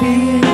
feel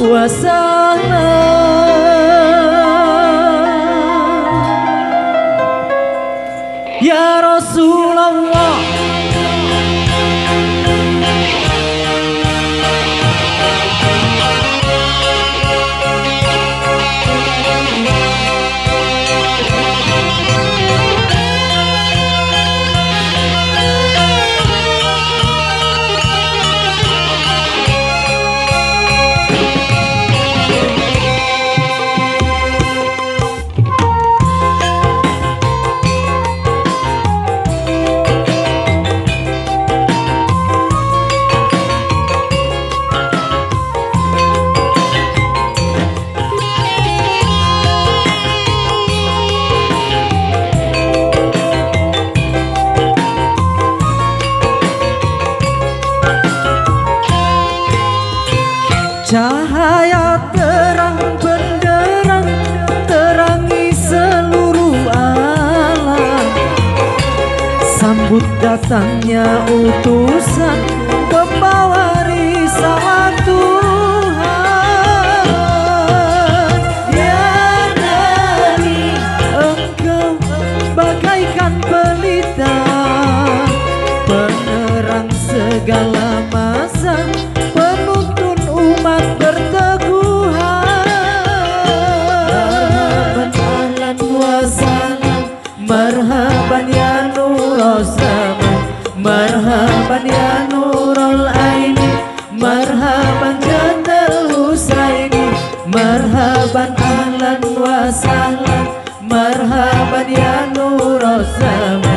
wasalam Ya Rasulullah. menyambut datangnya utusan kepala marhaban ya nurul aini marhaban jannal husaini marhaban ahlan wa marhaban ya nurul zaman.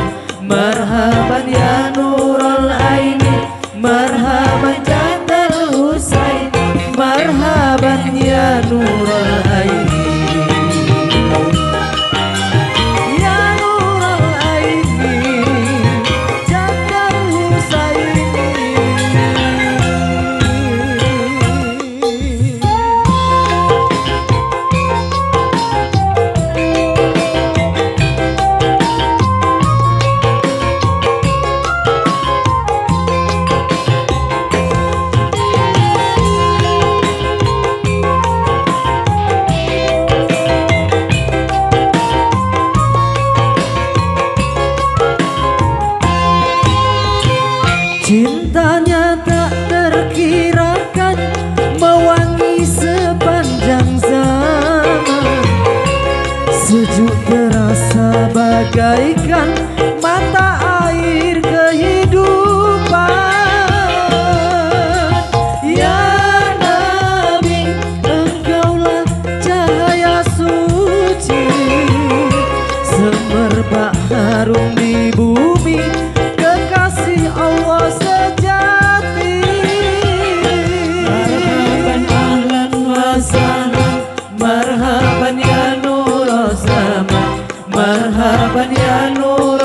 habaniano